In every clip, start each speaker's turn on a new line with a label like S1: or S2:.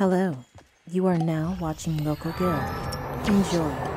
S1: Hello, you are now watching Local Guild. Enjoy.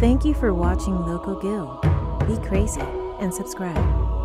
S1: Thank you for watching Local Guild. Be crazy and subscribe.